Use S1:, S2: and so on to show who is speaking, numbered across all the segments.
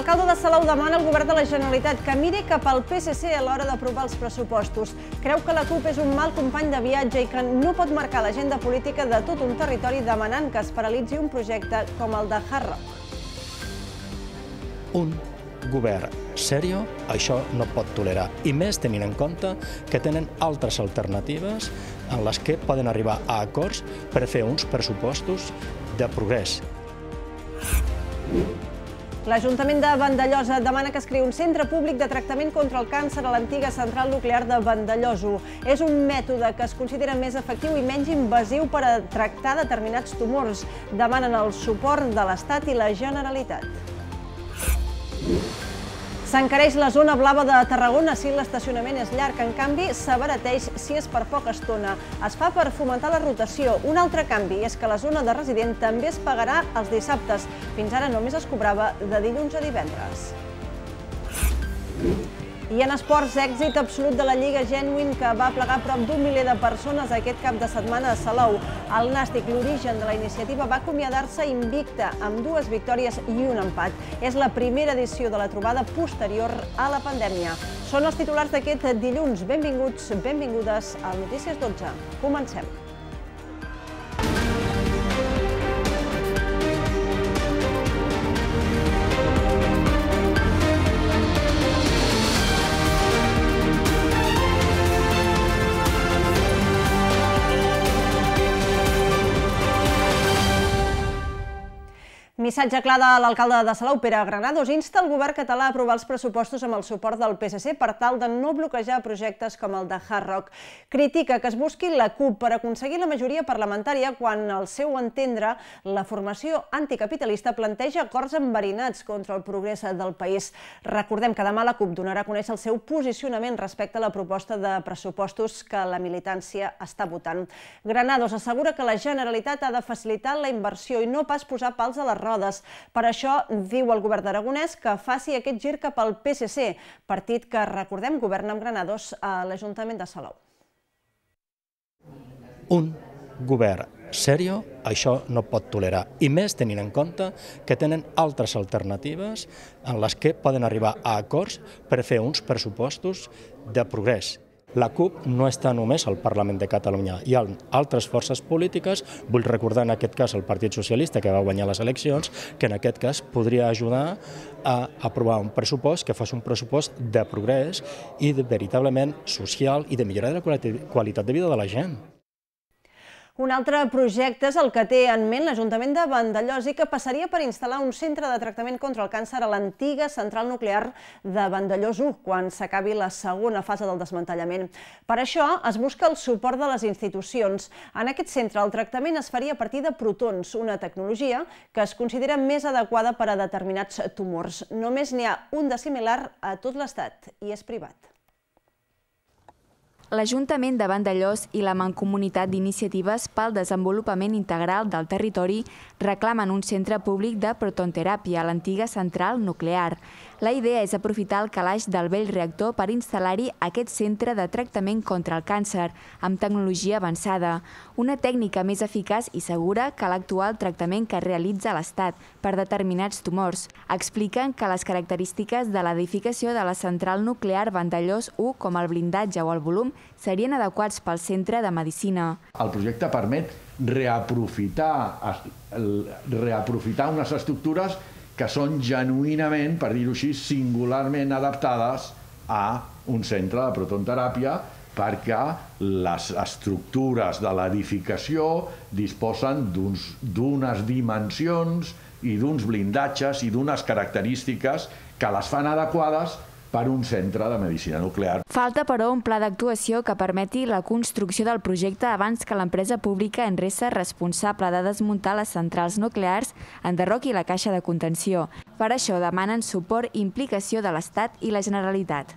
S1: L'alcalde de Salou demana al govern de la Generalitat que miri cap al PSC a l'hora d'aprovar els pressupostos. Creu que la CUP és un mal company de viatge i que no pot marcar l'agenda política de tot un territori demanant que es paralitzi un projecte com el de Hard.
S2: Un govern sèrio això no pot tolerar, i més tenint en compte que tenen altres alternatives en les que poden arribar a acords per fer uns pressupostos de progrés.
S1: L'Ajuntament de Vandellòs demana que es creï un centre públic de tractament contra el càncer a l'antiga central nuclear de Vandellòs. És un mètode que es considera més efectiu i menys invasiu per a tractar determinats tumors. Demanen el suport de l'Estat i la Generalitat. S'encareix la zona blava de Tarragona si l'estacionament és llarg, en canvi s'abarateix si és per poca estona. Es fa per fomentar la rotació. Un altre canvi és que la zona de resident també es pagarà els dissabtes. Fins ara només es cobrava de dilluns a divendres. I en esports, èxit absolut de la Lliga Genuine que va plegar prop d'un miler de persones aquest cap de setmana a Salou. El Nàstic, l'origen de la iniciativa, va acomiadar-se invicta amb dues victòries i un empat. És la primera edició de la trobada posterior a la pandèmia. Són els titulars d'aquest dilluns. Benvinguts, benvingudes al Notícies 12. Comencem. Missatge clar de l'alcalde de Salou, Pere Granados, insta el govern català a aprovar els pressupostos amb el suport del PSC per tal de no bloquejar projectes com el de Hard Rock. Critica que es busqui la CUP per aconseguir la majoria parlamentària quan, al seu entendre, la formació anticapitalista planteja acords enverinats contra el progrés del país. Recordem que demà la CUP donarà a conèixer el seu posicionament respecte a la proposta de pressupostos que la militància està votant. Granados assegura que la Generalitat ha de facilitar la inversió i no pas posar pals a les rodes rodes. Per això diu el govern d'Aragonès que faci aquest gir cap al PSC, partit que, recordem, governa amb Granados a l'Ajuntament de Salou.
S2: Un govern sèrio això no pot tolerar, i més tenint en compte que tenen altres alternatives en les que poden arribar a acords per fer uns pressupostos de progrés. La CUP no està només al Parlament de Catalunya, hi ha altres forces polítiques, vull recordar en aquest cas el Partit Socialista que va guanyar les eleccions, que en aquest cas podria ajudar a aprovar un pressupost que fos un pressupost de progrés i de, veritablement social i de millorar la qualitat de vida de la gent.
S1: Un altre projecte és el que té en ment l'Ajuntament de Vandellòs i que passaria per instal·lar un centre de tractament contra el càncer a l'antiga central nuclear de Vandellòs 1, quan s'acabi la segona fase del desmantellament. Per això es busca el suport de les institucions. En aquest centre el tractament es faria a partir de protons, una tecnologia que es considera més adequada per a determinats tumors. Només n'hi ha un de similar a tot l'Estat i és privat
S3: l'Ajuntament de Vandellós i la Mancomunitat d'Iniciatives pel Desenvolupament Integral del Territori reclamen un centre públic de protonteràpia a l'antiga central nuclear. La idea és aprofitar el calaix del vell reactor per instal·lar-hi aquest centre de tractament contra el càncer, amb tecnologia avançada, una tècnica més eficaç i segura que l'actual tractament que realitza l'Estat per determinats tumors. Expliquen que les característiques de l'edificació de la central nuclear Vandellós 1, com el blindatge o el volum, serien adequats pel centre de Medicina.
S4: El projecte permet reaprofitar, reaprofitar unes estructures que són genuïnament, per dir-ho així, singularment adaptades a un centre de protonteràpia perquè les estructures de l'edificació disposen d'unes dimensions i d'uns blindatges i d'unes característiques que les fan adequades per un centre de medicina nuclear.
S3: Falta, però, un pla d'actuació que permeti la construcció del projecte abans que l'empresa pública Enresa, responsable de desmuntar les centrals nuclears, enderroqui la caixa de contenció. Per això demanen suport i implicació de l'Estat i la Generalitat.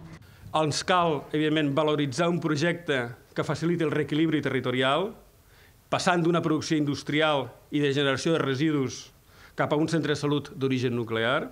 S5: Ens cal, evidentment, valoritzar un projecte que faciliti el reequilibri territorial, passant d'una producció industrial i de generació de residus cap a un centre de salut d'origen nuclear,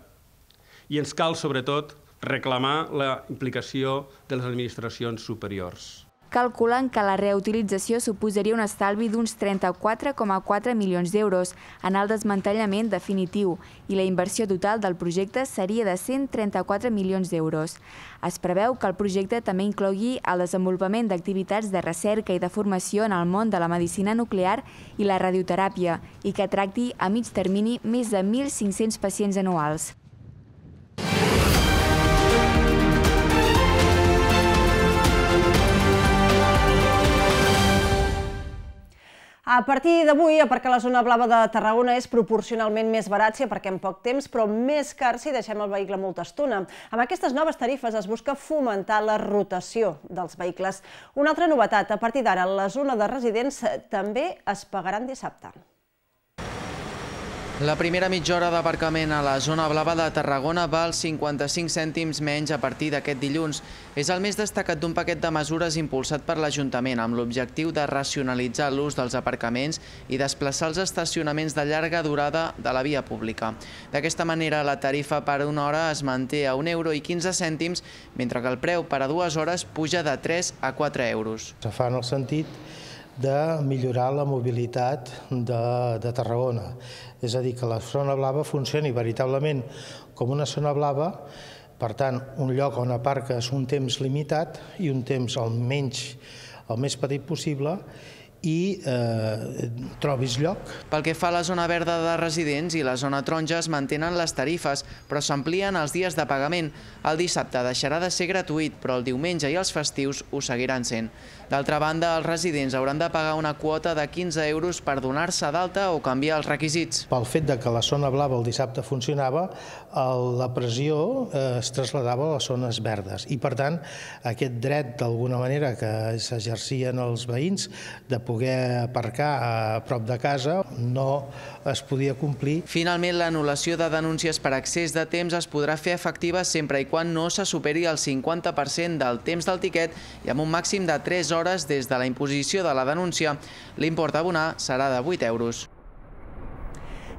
S5: i ens cal, sobretot, reclamar la implicació de les administracions superiors.
S3: calculen que la reutilització suposaria un estalvi d'uns 34,4 milions d'euros en el desmantellament definitiu i la inversió total del projecte seria de 134 milions d'euros. Es preveu que el projecte també inclogui el desenvolupament d'activitats de recerca i de formació en el món de la medicina nuclear i la radioteràpia i que tracti a mig termini més de 1.500 pacients anuals.
S1: A partir d'avui, aparcar la zona blava de Tarragona és proporcionalment més barat si aparquem poc temps, però més car si deixem el vehicle molta estona. Amb aquestes noves tarifes es busca fomentar la rotació dels vehicles. Una altra novetat, a partir d'ara, la zona de residents també es pagaran dissabte.
S6: La primera mitja hora d'aparcament a la zona blava de Tarragona val 55 cèntims menys a partir d'aquest dilluns. És el més destacat d'un paquet de mesures impulsat per l'Ajuntament amb l'objectiu de racionalitzar l'ús dels aparcaments i desplaçar els estacionaments de llarga durada de la via pública. D'aquesta manera, la tarifa per una hora es manté a 1 euro i 15 cèntims, mentre que el preu per a dues hores puja de 3 a 4 euros.
S7: Se fa en el sentit de millorar la mobilitat de, de Tarragona. És a dir, que la zona blava funcioni veritablement com una zona blava, per tant, un lloc on aparques un temps limitat i un temps el menys, el més petit possible, i eh, trobis lloc.
S6: Pel que fa a la zona verda de residents i la zona taronja es mantenen les tarifes, però s'amplien els dies de pagament. El dissabte deixarà de ser gratuït, però el diumenge i els festius ho seguiran sent. D'altra banda, els residents hauran de pagar una quota de 15 euros per donar-se d'alta o canviar els requisits.
S7: Pel fet de que la zona blava el dissabte funcionava, la pressió eh, es trasladava a les zones verdes i, per tant, aquest dret d'alguna manera que s'exercien els veïns de poder aparcar a prop de casa no es podia complir.
S6: Finalment, l'anul·lació de denúncies per excés de temps es podrà fer efectiva sempre i quan no se superi el 50% del temps del tiquet i amb un màxim de 3 hores hores des de la imposició de la denúncia. L'import a abonar serà de 8 euros.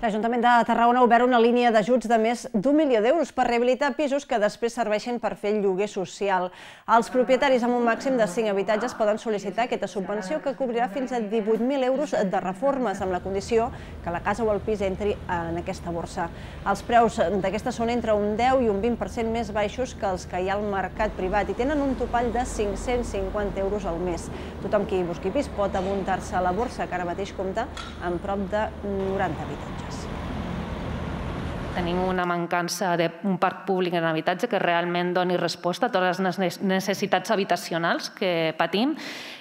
S1: L'Ajuntament de Tarragona ha obert una línia d'ajuts de més d'un milió d'euros per rehabilitar pisos que després serveixen per fer lloguer social. Els propietaris amb un màxim de 5 habitatges poden sol·licitar aquesta subvenció que cobrirà fins a 18.000 euros de reformes amb la condició que la casa o el pis entri en aquesta borsa. Els preus d'aquesta són entre un 10 i un 20% més baixos que els que hi ha al mercat privat i tenen un topall de 550 euros al mes. Tothom qui busqui pis pot apuntar-se a la borsa, que ara mateix compta amb prop de 90 habitatges
S8: tenim una mancança d'un parc públic en habitatge que realment doni resposta a totes les necessitats habitacionals que patim.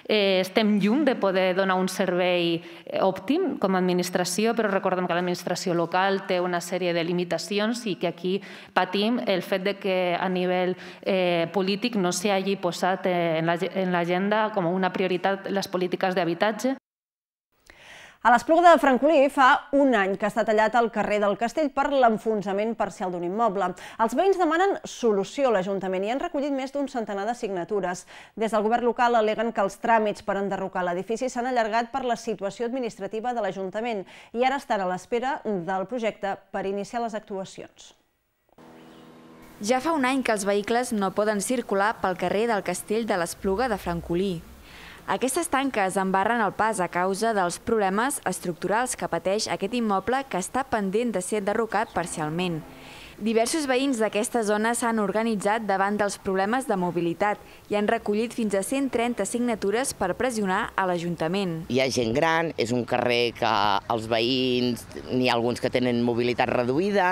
S8: Eh, estem lluny de poder donar un servei eh, òptim com a administració, però recordem que l'administració local té una sèrie de limitacions i que aquí patim el fet de que a nivell eh, polític no s'hi hagi posat en l'agenda com una prioritat les polítiques d'habitatge.
S1: A l'Espluga de Francolí fa un any que està tallat el carrer del Castell per l'enfonsament parcial d'un immoble. Els veïns demanen solució a l'Ajuntament i han recollit més d'un centenar de signatures. Des del govern local aleguen que els tràmits per enderrocar l'edifici s'han allargat per la situació administrativa de l'Ajuntament i ara estan a l'espera del projecte per iniciar les actuacions.
S3: Ja fa un any que els vehicles no poden circular pel carrer del Castell de l'Espluga de Francolí. Aquestes tanques embarren el pas a causa dels problemes estructurals que pateix aquest immoble que està pendent de ser derrocat parcialment. Diversos veïns d'aquesta zona s'han organitzat davant dels problemes de mobilitat i han recollit fins a 130 signatures per pressionar a l'Ajuntament.
S9: Hi ha gent gran, és un carrer que els veïns, n'hi ha alguns que tenen mobilitat reduïda,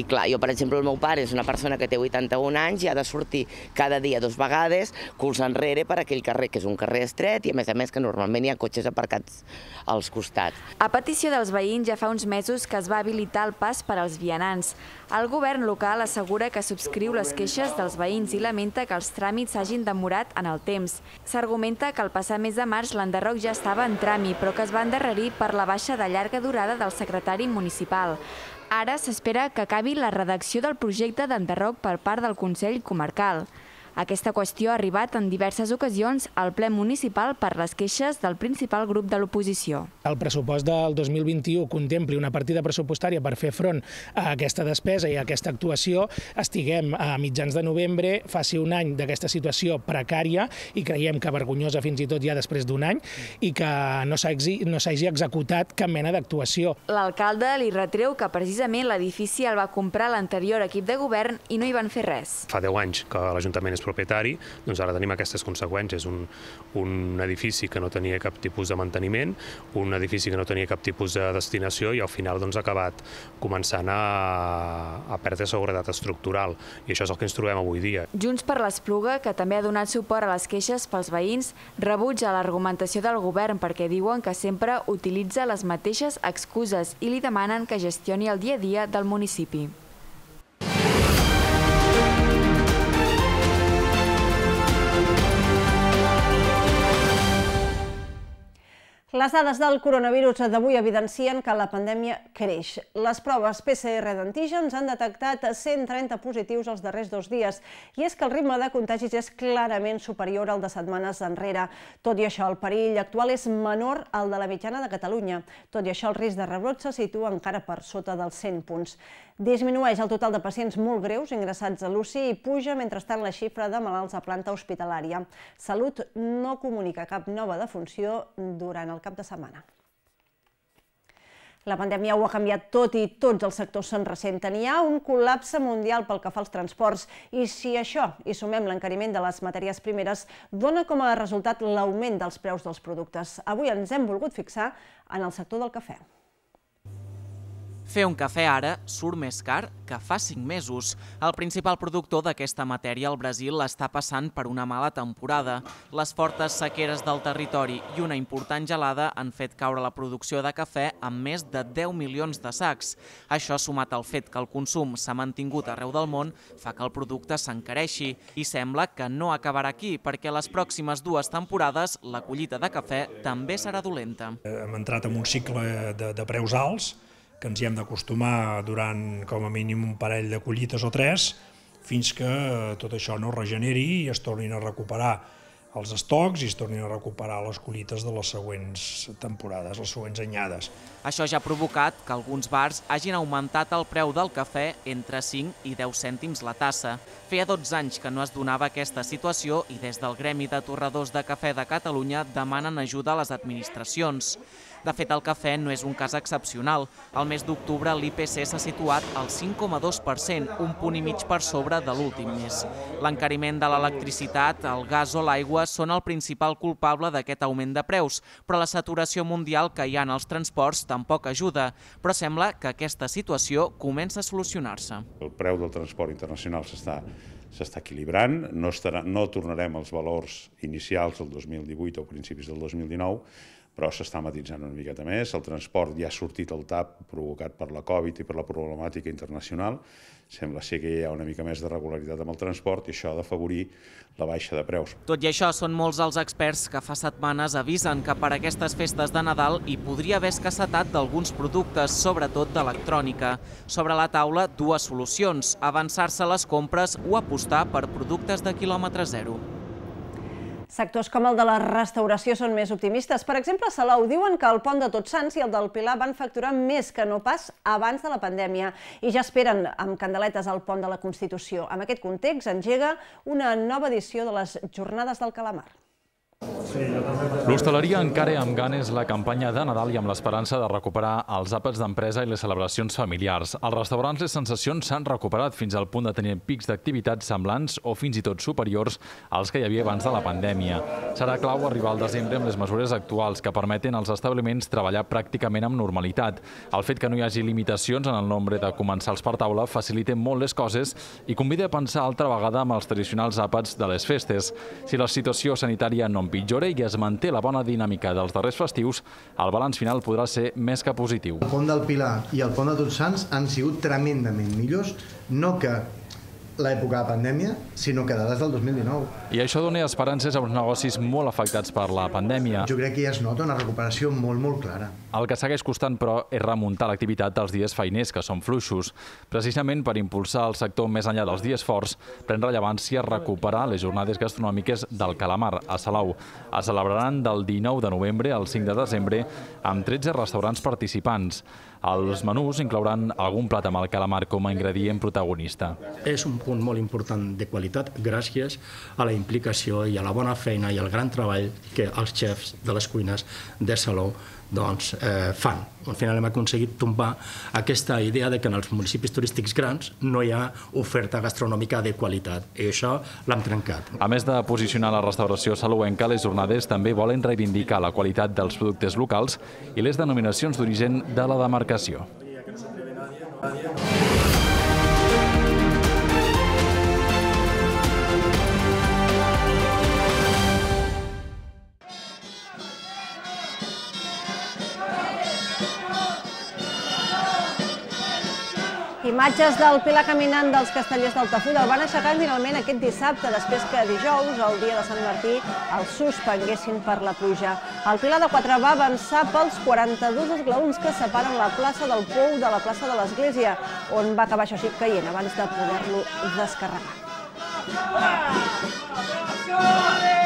S9: i clar, jo, per exemple, el meu pare és una persona que té 81 anys i ha de sortir cada dia dos vegades, culs enrere per aquell carrer, que és un carrer estret, i a més a més que normalment hi ha cotxes aparcats als costats.
S3: A petició dels veïns ja fa uns mesos que es va habilitar el pas per als vianants. El govern local assegura que subscriu les queixes dels veïns i lamenta que els tràmits s'hagin demorat en el temps. S'argumenta que el passat mes de març l'enderroc ja estava en tràmit, però que es va endarrerir per la baixa de llarga durada del secretari municipal. Ara s'espera que acabi la redacció del projecte d'enderroc per part del Consell Comarcal. Aquesta qüestió ha arribat en diverses ocasions al ple municipal per les queixes del principal grup de l'oposició.
S10: El pressupost del 2021 contempli una partida pressupostària per fer front a aquesta despesa i a aquesta actuació. Estiguem a mitjans de novembre, faci un any d'aquesta situació precària i creiem que vergonyosa fins i tot ja després d'un any i que no s'hagi executat cap mena d'actuació.
S3: L'alcalde li retreu que precisament l'edifici el va comprar l'anterior equip de govern i no hi van fer res.
S11: Fa 10 anys que l'Ajuntament és propietari, doncs ara tenim aquestes conseqüències. Un, un edifici que no tenia cap tipus de manteniment, un edifici que no tenia cap tipus de destinació i al final doncs, ha acabat començant a, a perdre seguretat estructural. I això és el que ens trobem avui dia.
S3: Junts per l'Espluga, que també ha donat suport a les queixes pels veïns, rebutja l'argumentació del govern perquè diuen que sempre utilitza les mateixes excuses i li demanen que gestioni el dia a dia del municipi.
S1: Les dades del coronavirus d'avui evidencien que la pandèmia creix. Les proves PCR d'antígens han detectat 130 positius els darrers dos dies i és que el ritme de contagis és clarament superior al de setmanes enrere. Tot i això, el perill actual és menor al de la mitjana de Catalunya. Tot i això, el risc de rebrot se situa encara per sota dels 100 punts. Disminueix el total de pacients molt greus ingressats a l'UCI i puja mentrestant la xifra de malalts a planta hospitalària. Salut no comunica cap nova defunció durant el cap de setmana. La pandèmia ho ha canviat tot i tots els sectors se'n ressenten. Hi ha un col·lapse mundial pel que fa als transports i si això hi sumem l'encariment de les matèries primeres, dona com a resultat l'augment dels preus dels productes. Avui ens hem volgut fixar en el sector del cafè.
S12: Fer un cafè ara surt més car que fa 5 mesos. El principal productor d'aquesta matèria, el Brasil, està passant per una mala temporada. Les fortes sequeres del territori i una important gelada han fet caure la producció de cafè amb més de 10 milions de sacs. Això, sumat al fet que el consum s'ha mantingut arreu del món, fa que el producte s'encareixi. I sembla que no acabarà aquí, perquè les pròximes dues temporades la collita de cafè també serà dolenta.
S13: Hem entrat en un cicle de, de preus alts, que ens hi hem d'acostumar durant com a mínim un parell de collites o tres, fins que tot això no regeneri i es tornin a recuperar els estocs i es tornin a recuperar les collites de les següents temporades, les següents anyades.
S12: Això ja ha provocat que alguns bars hagin augmentat el preu del cafè entre 5 i 10 cèntims la tassa. Feia 12 anys que no es donava aquesta situació i des del Gremi de Torradors de Cafè de Catalunya demanen ajuda a les administracions. De fet, el cafè no és un cas excepcional. Al mes d'octubre l'IPC s'ha situat al 5,2%, un punt i mig per sobre de l'últim mes. L'encariment de l'electricitat, el gas o l'aigua són el principal culpable d'aquest augment de preus, però la saturació mundial que hi ha en els transports tampoc ajuda, però sembla que aquesta situació comença a solucionar-se.
S14: El preu del transport internacional s'està s'està equilibrant, no, estarà, no tornarem als valors inicials del 2018 o principis del 2019, però s'està matitzant una miqueta més. El transport ja ha sortit al tap provocat per la Covid i per la problemàtica internacional. Sembla ser que hi ha una mica més de regularitat amb el transport i això ha d'afavorir la baixa de preus.
S12: Tot i això, són molts els experts que fa setmanes avisen que per aquestes festes de Nadal hi podria haver escassetat d'alguns productes, sobretot d'electrònica. Sobre la taula, dues solucions, avançar-se les compres o apostar per productes de quilòmetre zero.
S1: Sectors com el de la restauració són més optimistes. Per exemple, a Salou diuen que el pont de Tots Sants i el del Pilar van facturar més que no pas abans de la pandèmia i ja esperen amb candeletes al pont de la Constitució. En aquest context engega una nova edició de les Jornades del Calamar.
S15: L'hostaleria encara amb ganes la campanya de Nadal i amb l'esperança de recuperar els àpats d'empresa i les celebracions familiars. Els restaurants les sensacions s'han recuperat fins al punt de tenir pics d'activitats semblants o fins i tot superiors als que hi havia abans de la pandèmia. Serà clau arribar al desembre amb les mesures actuals que permeten als establiments treballar pràcticament amb normalitat. El fet que no hi hagi limitacions en el nombre de comensals per taula facilita molt les coses i convida a pensar altra vegada amb els tradicionals àpats de les festes. Si la situació sanitària no empitjora i es manté la bona dinàmica dels darrers festius, el balanç final podrà ser més que positiu.
S16: El pont del Pilar i el pont de Tots Sants han sigut tremendament millors, no que l'època de pandèmia, sinó que dades del 2019.
S15: I això dona esperances a uns negocis molt afectats per la pandèmia.
S16: Jo crec que ja es nota una recuperació molt, molt clara.
S15: El que segueix costant, però, és remuntar l'activitat dels dies feiners, que són fluixos. Precisament per impulsar el sector més enllà dels dies forts, pren rellevància recuperar les jornades gastronòmiques del Calamar, a Salau. Es celebraran del 19 de novembre al 5 de desembre amb 13 restaurants participants. Els menús inclouran algun plat amb el calamar com a ingredient protagonista.
S2: És un punt molt important de qualitat gràcies a la implicació i a la bona feina i al gran treball que els xefs de les cuines de Salou doncs, eh, fan. Al final hem aconseguit tombar aquesta idea de que en els municipis turístics grans no hi ha oferta gastronòmica de qualitat i això l'hem trencat.
S15: A més de posicionar la restauració saluenca, les jornades també volen reivindicar la qualitat dels productes locals i les denominacions d'origen de la demarcació.
S1: Imatges del Pilar caminant dels castellers d'Altafulla el van aixecar finalment aquest dissabte, després que dijous, el dia de Sant Martí, el suspenguessin per la pluja. El Pilar de Quatre va avançar pels 42 esglaons que separen la plaça del Pou de la plaça de l'Església, on va acabar això sí caient abans de poder-lo descarregar.
S17: Ah,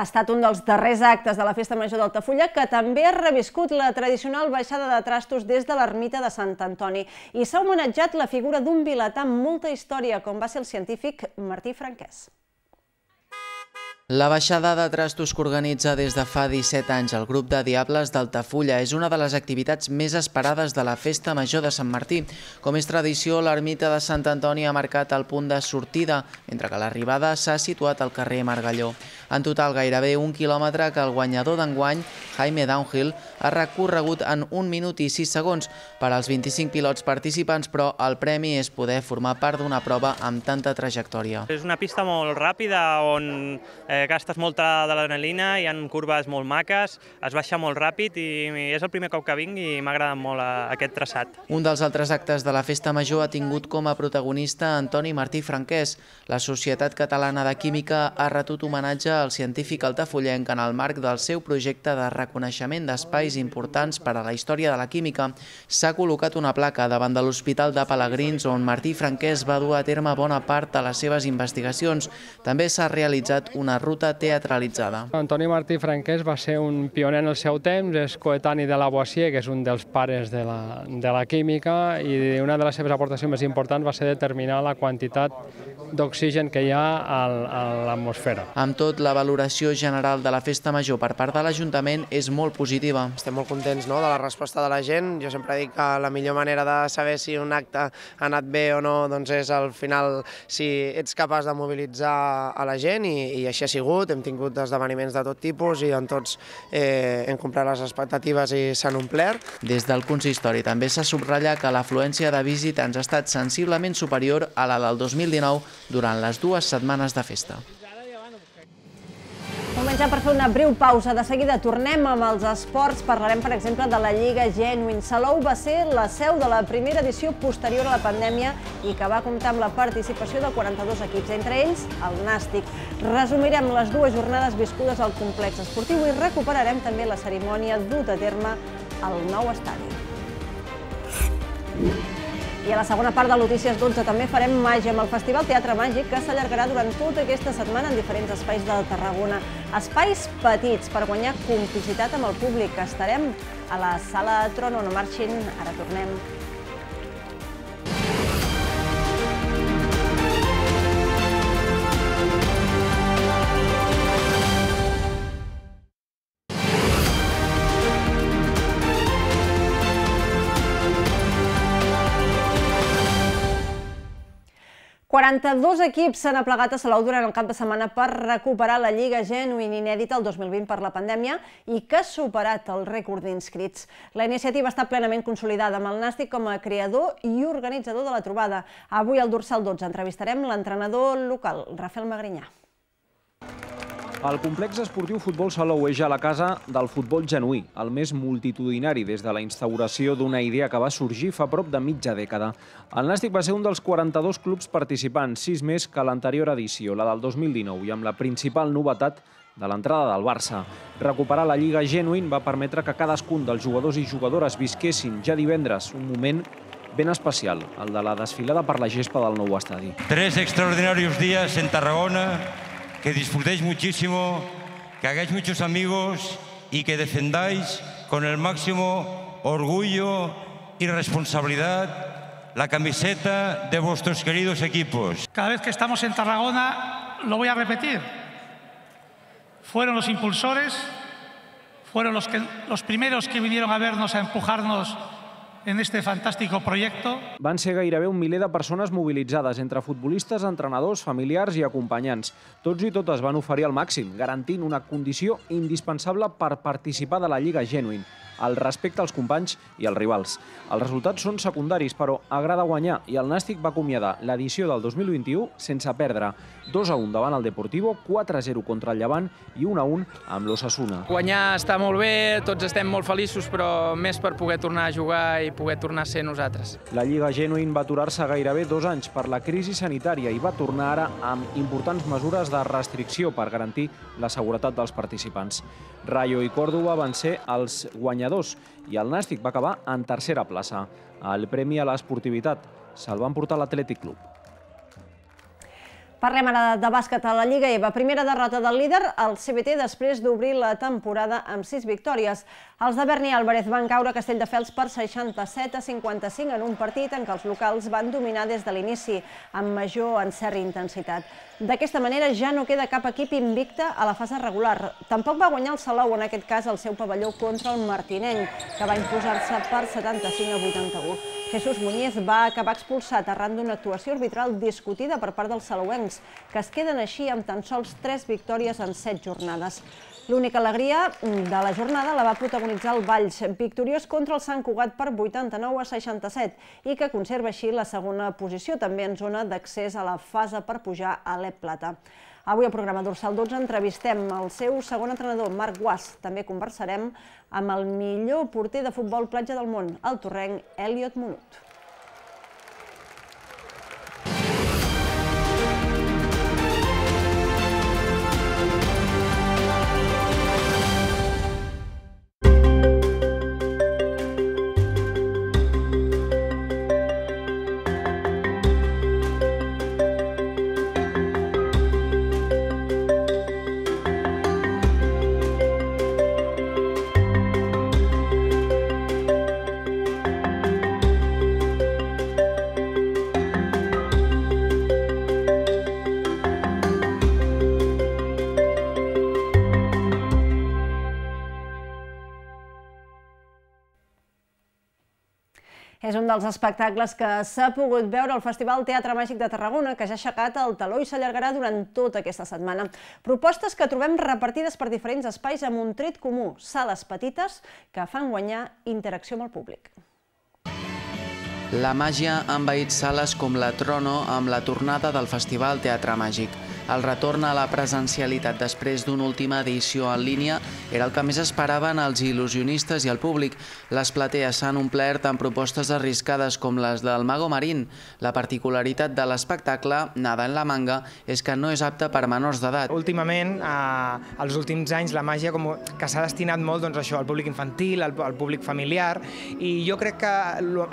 S1: Ha estat un dels darrers actes de la Festa Major d'Altafulla que també ha reviscut la tradicional baixada de trastos des de l'ermita de Sant Antoni i s'ha homenatjat la figura d'un vilatà amb molta història, com va ser el científic Martí Franquès.
S6: La baixada de trastos que organitza des de fa 17 anys el grup de Diables d'Altafulla és una de les activitats més esperades de la Festa Major de Sant Martí. Com és tradició, l'ermita de Sant Antoni ha marcat el punt de sortida, mentre que l'arribada s'ha situat al carrer Margalló. En total, gairebé un quilòmetre que el guanyador d'enguany, Jaime Downhill, ha recorregut en 1 minut i 6 segons. Per als 25 pilots participants, però, el premi és poder formar part d'una prova amb tanta trajectòria.
S18: És una pista molt ràpida on eh, gastes molta adrenalina, hi ha curves molt maques, es baixa molt ràpid i és el primer cop que vinc i m'ha agradat molt eh, aquest traçat.
S6: Un dels altres actes de la Festa Major ha tingut com a protagonista Antoni Martí Franquès. La Societat Catalana de Química ha retut homenatge al científic altafollenc en el marc del seu projecte de reconeixement d'espais importants per a la història de la química. S'ha col·locat una placa davant de l'Hospital de Pelegrins on Martí Franquès va dur a terme bona part de les seves investigacions. També s'ha realitzat una ruta teatralitzada.
S19: Antoni Martí Franquès va ser un pioner en el seu temps, és coetani de Lavoisier, que és un dels pares de la, de la química, i una de les seves aportacions més importants va ser determinar la quantitat d'oxigen que hi ha a l'atmosfera.
S6: Amb tot, la valoració general de la Festa Major per part de l'Ajuntament és molt positiva.
S20: Estem molt contents no, de la resposta de la gent. Jo sempre dic que la millor manera de saber si un acte ha anat bé o no doncs és al final si ets capaç de mobilitzar a la gent i, i així ha sigut. Hem tingut esdeveniments de tot tipus i en tots eh, hem complert les expectatives i s'han omplert.
S6: Des del consistori també s'ha subratllat que l'afluència de visitants ha estat sensiblement superior a la del 2019 durant les dues setmanes de festa.
S1: Moment ja per fer una breu pausa. De seguida tornem amb els esports. Parlarem, per exemple, de la Lliga Genuine. Salou va ser la seu de la primera edició posterior a la pandèmia i que va comptar amb la participació de 42 equips, entre ells el Nàstic. Resumirem les dues jornades viscudes al complex esportiu i recuperarem també la cerimònia dut a terme al nou estadi. I a la segona part de Notícies 12 també farem màgia amb el Festival Teatre Màgic que s'allargarà durant tota aquesta setmana en diferents espais de Tarragona. Espais petits per guanyar complicitat amb el públic. Estarem a la sala Trono, no marxin, ara tornem. 42 equips s'han aplegat a Salou durant el cap de setmana per recuperar la Lliga Genuine inèdita el 2020 per la pandèmia i que ha superat el rècord d'inscrits. La iniciativa està plenament consolidada amb el Nàstic com a creador i organitzador de la trobada. Avui al Dorsal 12 entrevistarem l'entrenador local, Rafael Magrinyà.
S21: El complex esportiu Futbol Salou és ja la casa del futbol genuí, el més multitudinari des de la instauració d'una idea que va sorgir fa prop de mitja dècada. El Nàstic va ser un dels 42 clubs participants, sis més que l'anterior edició, la del 2019, i amb la principal novetat de l'entrada del Barça. Recuperar la Lliga Genuine va permetre que cadascun dels jugadors i jugadores visquessin ja divendres un moment ben especial, el de la desfilada per la gespa del nou estadi.
S22: Tres extraordinarios días en Tarragona, que disfrutéis muchísimo, que hagáis muchos amigos y que defendáis con el máximo orgullo y responsabilidad la camiseta de vuestros queridos equipos.
S23: Cada vez que estamos en Tarragona, lo voy a repetir, fueron los impulsores, fueron los, los primeros que vinieron a vernos, a empujarnos en este fantàstico projecte.
S21: Van ser gairebé un miler de persones mobilitzades entre futbolistes, entrenadors, familiars i acompanyants. Tots i totes van oferir el màxim, garantint una condició indispensable per participar de la Lliga Genuine, el respecte als companys i als rivals. Els resultats són secundaris, però agrada guanyar i el Nàstic va acomiadar l'edició del 2021 sense perdre. 2 a 1 davant el Deportivo, 4 a 0 contra el Llevant i 1 a 1 amb l'Ossassuna.
S24: Guanyar està molt bé, tots estem molt feliços, però més per poder tornar a jugar i poder tornar a ser nosaltres.
S21: La Lliga Genuine va aturar-se gairebé dos anys per la crisi sanitària i va tornar ara amb importants mesures de restricció per garantir la seguretat dels participants. Rayo i Córdoba van ser els guanyadors i el Nàstic va acabar en tercera plaça. El premi a l'esportivitat se'l van portar l'Atlètic Club.
S1: Parlem ara de bàsquet a la Lliga EVA. Primera derrota del líder, el CBT, després d'obrir la temporada amb sis victòries. Els de Berni Álvarez van caure a Castelldefels per 67 a 55 en un partit en què els locals van dominar des de l'inici, amb major encert i intensitat. D'aquesta manera ja no queda cap equip invicte a la fase regular. Tampoc va guanyar el Salou, en aquest cas, el seu pavelló contra el Martinenc, que va imposar-se per 75 a 81. Jesús Muñiz va acabar expulsat arran d'una actuació arbitral discutida per part dels salouencs, que es queden així amb tan sols 3 victòries en 7 jornades. L'única alegria de la jornada la va protagonitzar el Valls, victoriós contra el Sant Cugat per 89 a 67 i que conserva així la segona posició, també en zona d'accés a la fase per pujar a l'Ep Plata. Avui al programa Dorsal 12 entrevistem el seu segon entrenador, Marc Guas. També conversarem amb el millor porter de futbol platja del món, el torrenc Elliot Munut. Dels espectacles que s'ha pogut veure al Festival Teatre Màgic de Tarragona, que ja ha aixecat el taló i s'allargarà durant tota aquesta setmana. Propostes que trobem repartides per diferents espais amb un tret comú, sales petites que fan guanyar interacció amb el públic.
S6: La màgia ha envaït sales com la Trono amb la tornada del Festival Teatre Màgic. El retorn a la presencialitat després d'una última edició en línia era el que més esperaven els il·lusionistes i el públic. Les platees s'han omplert amb propostes arriscades com les del Mago Marín. La particularitat de l'espectacle, Nada en la manga, és que no és apte per menors d'edat.
S25: Últimament, eh, els últims anys, la màgia com que s'ha destinat molt doncs, això, al públic infantil, al, al públic familiar, i jo crec que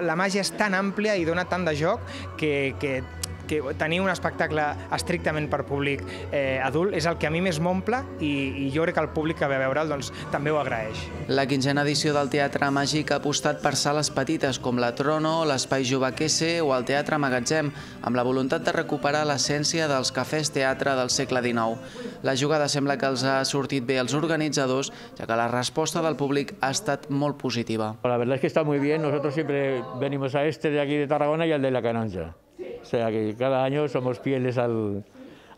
S25: la màgia és tan àmplia i dona tant de joc que, que que tenir un espectacle estrictament per públic eh, adult és el que a mi més m'omple i, i jo crec que el públic que ve a veure'l doncs, també ho agraeix.
S6: La quinzena edició del Teatre Màgic ha apostat per sales petites com la Trono, l'Espai Jove Quese o el Teatre Magatzem, amb la voluntat de recuperar l'essència dels cafès teatre del segle XIX. La jugada sembla que els ha sortit bé als organitzadors, ja que la resposta del públic ha estat molt positiva.
S26: La verdad es que está muy bien. Nosotros siempre venimos a este de aquí de Tarragona y al de la Canonja.
S27: Sea que cada año somos fieles al,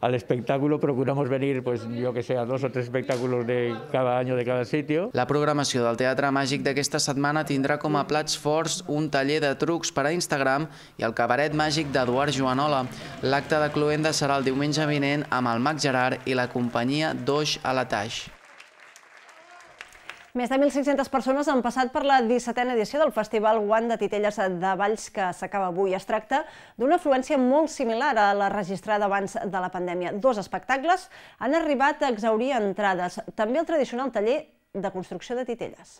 S27: al espectáculo procuramos venir, pues yo que sé, a dos o tres espectáculos de cada año de cada sitio.
S6: La programació del Teatre Màgic d'aquesta setmana tindrà com a plats forts un taller de trucs per a Instagram i el cabaret màgic d'Eduard Joanola. L'acte de Cluenda serà el diumenge vinent amb el Mag Gerard i la companyia Doix a la Taix.
S1: Més de 1.500 persones han passat per la 17a edició del Festival Guant de Titelles de Valls que s'acaba avui. Es tracta d'una afluència molt similar a la registrada abans de la pandèmia. Dos espectacles han arribat a exaurir entrades. També el tradicional taller de construcció de titelles.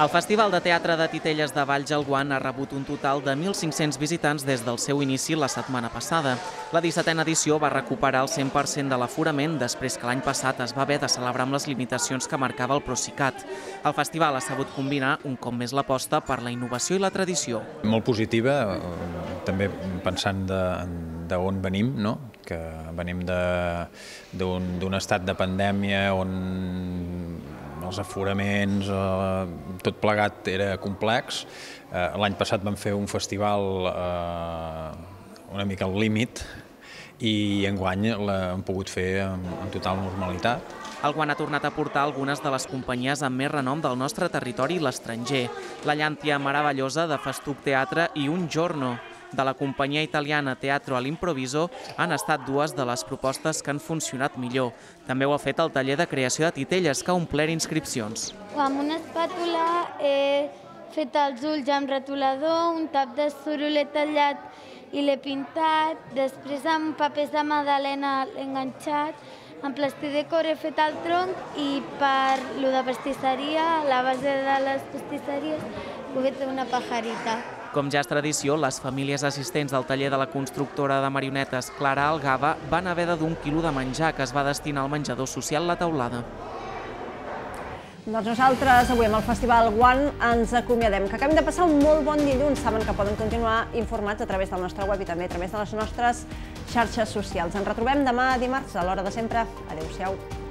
S12: El Festival de Teatre de Titelles de Valls al Guant ha rebut un total de 1.500 visitants des del seu inici la setmana passada. La 17a edició va recuperar el 100% de l'aforament després que l'any passat es va haver de celebrar amb les limitacions que marcava el Procicat. El festival ha sabut combinar un cop més l'aposta per la innovació i la tradició.
S28: Molt positiva, també pensant de, venim, no? que venim d'un estat de pandèmia on els aforaments, eh, tot plegat era complex. Eh, L'any passat vam fer un festival eh, una mica al límit i enguany l'hem pogut fer en, en total normalitat.
S12: El Guant ha tornat a portar algunes de les companyies amb més renom del nostre territori i l'estranger. La Llàntia Meravellosa de Festuc Teatre i Un Giorno, de la companyia italiana Teatro all'Improviso han estat dues de les propostes que han funcionat millor. També ho ha fet el taller de creació de titelles, que ha omplert inscripcions.
S29: Amb una espàtula he fet els ulls amb retolador, un tap de suro l'he tallat i l'he pintat, després amb papers de magdalena l'he enganxat, amb plastidecor he fet el tronc i per lo de pastisseria, la base de les pastisseries, he fet una pajarita.
S12: Com ja és tradició, les famílies assistents del taller de la constructora de marionetes Clara Algava van haver de d'un quilo de menjar que es va destinar al menjador social La Taulada.
S1: Doncs nosaltres avui amb el Festival One ens acomiadem, que acabem de passar un molt bon dilluns. Saben que poden continuar informats a través del nostre web i també a través de les nostres xarxes socials. Ens retrobem demà dimarts a l'hora de sempre. Adéu-siau.